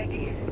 Objective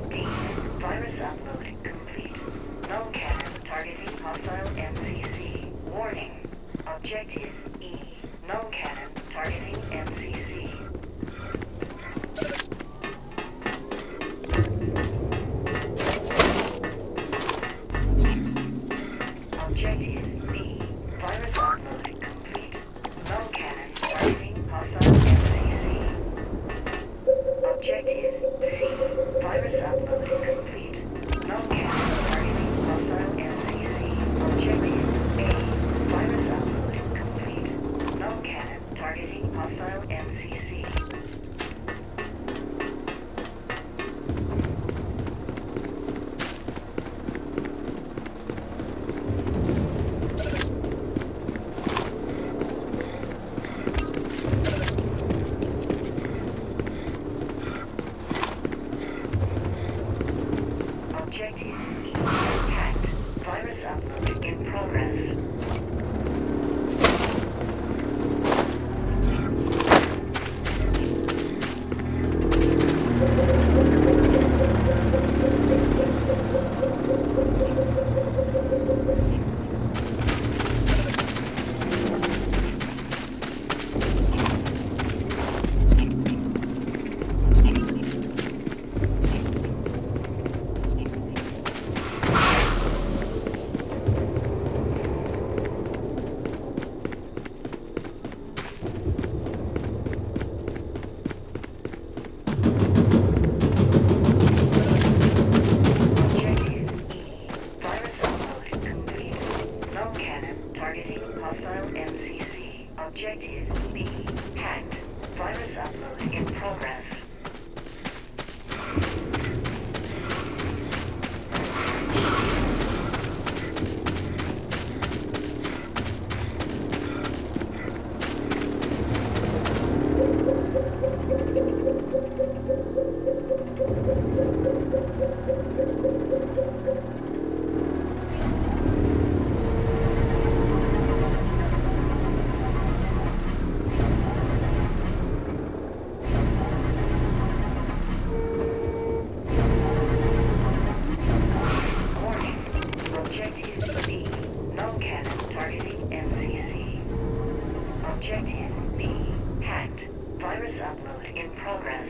mode in progress.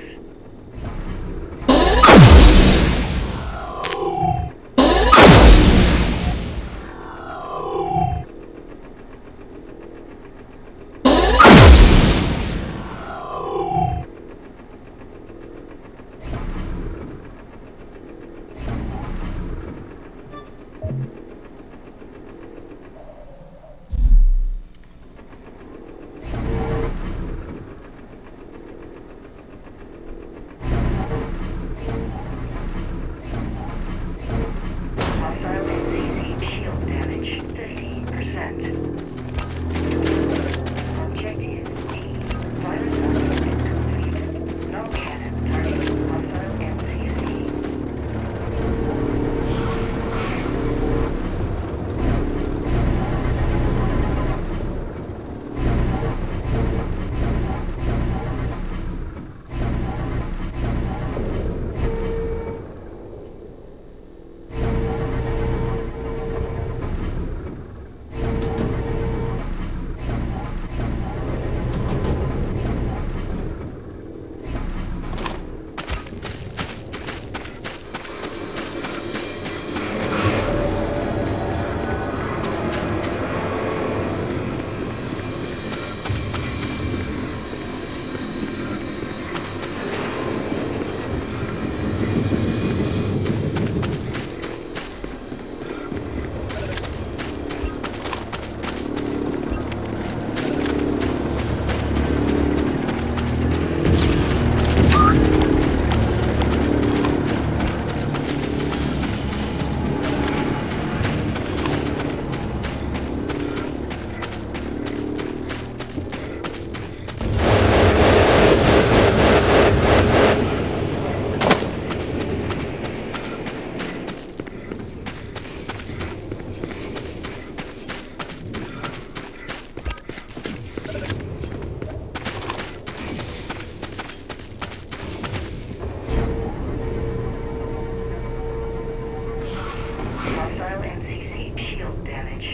Hostile NCC shield damage.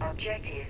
Objective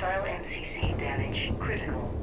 Hostile NCC damage critical.